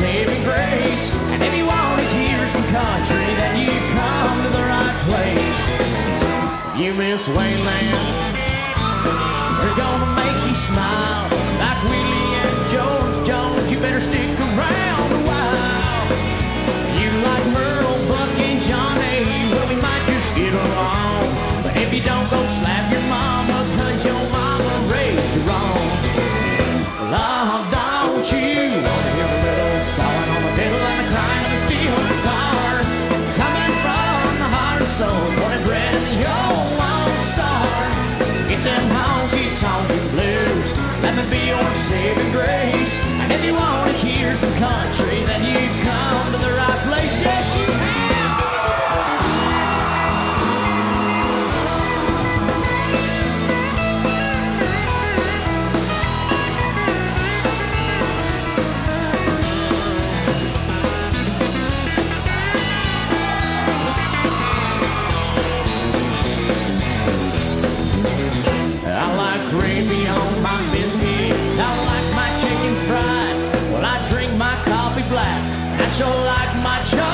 saving grace. And if you want to hear some country, then you come to the right place. If you miss Waylon, they're gonna make you smile. Like Willie and George Jones, you better stick around a while. You like Merle, Buck, and Johnny, well, we might just get along. But if you don't go if you wanna hear some country, then you special like my child.